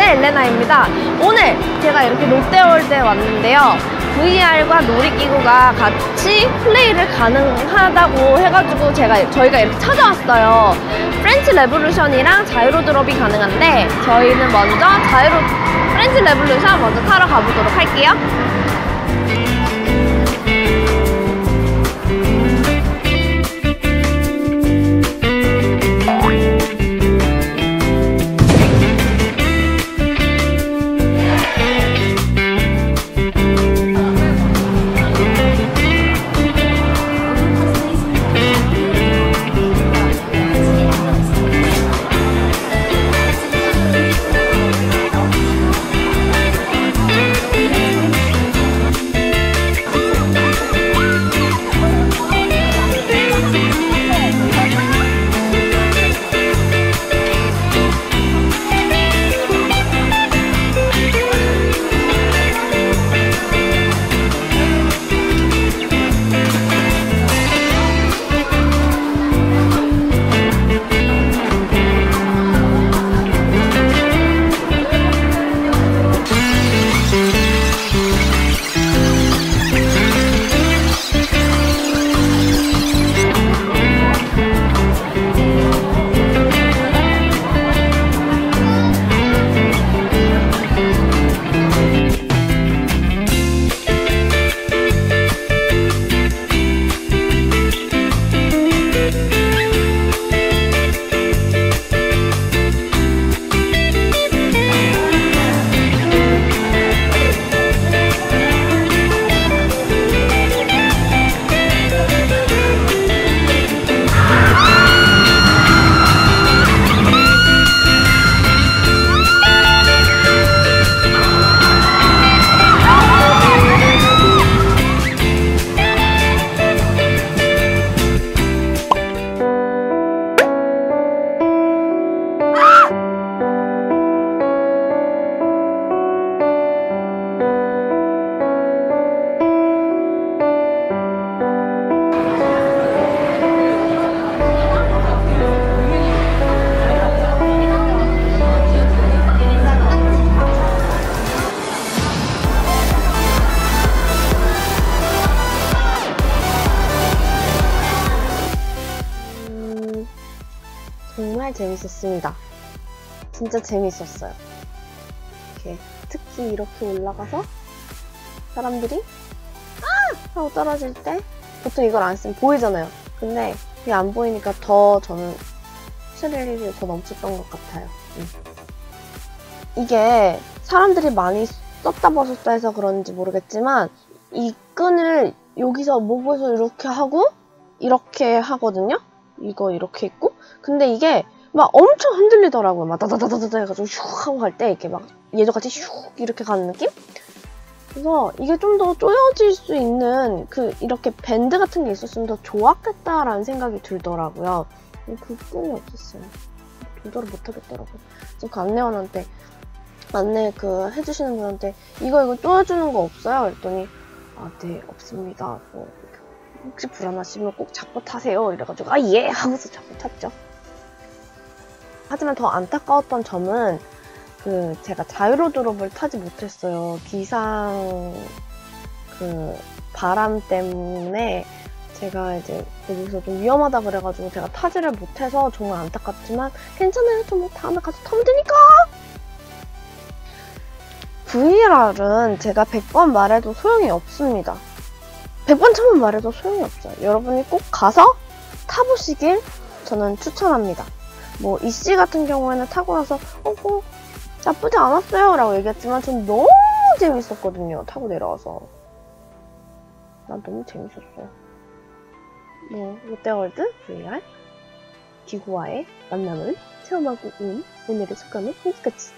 엘레나입니다. 오늘 제가 이렇게 롯데월드에 왔는데요. VR과 놀이기구가 같이 플레이를 가능하다고 해가지고 제가 저희가 이렇게 찾아왔어요. 프렌치 레볼루션이랑 자이로드롭이 가능한데 저희는 먼저 자이로 프렌치 레볼루션 먼저 타러 가보도록 할게요. 정말 재밌었습니다. 진짜 재밌었어요. 이렇게 특히 이렇게 올라가서 사람들이 아! 하고 떨어질 때 보통 이걸 안 쓰면 보이잖아요. 근데 이게 안 보이니까 더 저는 스릴이 더 넘쳤던 것 같아요. 음. 이게 사람들이 많이 썼다 벗었다 해서 그런지 모르겠지만 이 끈을 여기서 목에서 이렇게 하고 이렇게 하거든요. 이거 이렇게 있고 근데 이게 막 엄청 흔들리더라고요. 막 다다다다다 해가지고 슉 하고 갈 때 이렇게 막 예전같이 슉 이렇게 가는 느낌? 그래서 이게 좀 더 쪼여질 수 있는 그 이렇게 밴드 같은 게 있었으면 더 좋았겠다라는 생각이 들더라고요. 그 끈이 없었어요. 조절을 못하겠더라고요. 그래서 그 안내원한테 안내 그 해주시는 분한테 이거 이거 쪼여주는 거 없어요? 그랬더니 아 네 없습니다. 뭐 혹시 불안하시면 꼭 잡고 타세요. 이래가지고 아 예 하고서 잡고 탔죠. 하지만 더 안타까웠던 점은 그 제가 자유로 드롭을 타지 못했어요. 기상 그 바람 때문에 제가 이제 거기서 좀 위험하다 그래가지고 제가 타지를 못해서 정말 안타깝지만 괜찮아요. 저뭐 다음에 가서 타면 되니까. VR은 제가 100번 말해도 소용이 없습니다. 100번 천번 말해도 소용이 없어요. 여러분이 꼭 가서 타보시길 저는 추천합니다. 뭐, 이씨 같은 경우에는 타고 나서, 어, 뭐, 나쁘지 않았어요. 라고 얘기했지만, 전 너무 재밌었거든요. 타고 내려와서. 난 너무 재밌었어요. 뭐, 롯데월드 VR 기구와의 만남을 체험하고 온 오늘의 소감은 여기까지.